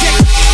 Check